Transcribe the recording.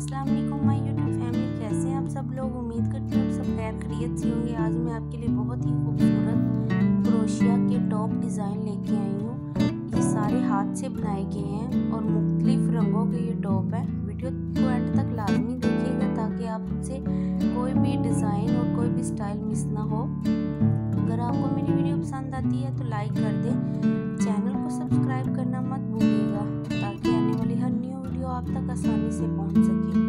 अस्सलाम वालेकुम my YouTube family. कैसे हैं आप सब लोग? उम्मीद करती हूँ आप सब खैर खरीत से होंगे। आज मैं आपके लिए बहुत ही खूबसूरत क्रोशिया के टॉप डिज़ाइन लेके आई हूँ। ये सारे हाथ से बनाए गए हैं और मुख्तलिफ़ रंगों के ये टॉप है। वीडियो को एंड तक लाजमी देखिएगा ताकि आपसे कोई भी डिज़ाइन और कोई भी स्टाइल मिस ना हो। अगर आपको मेरी वीडियो पसंद आती है तो लाइक कर दें। चैनल को सब्सक्राइब करना मत आप तक आसानी से पहुँच सके।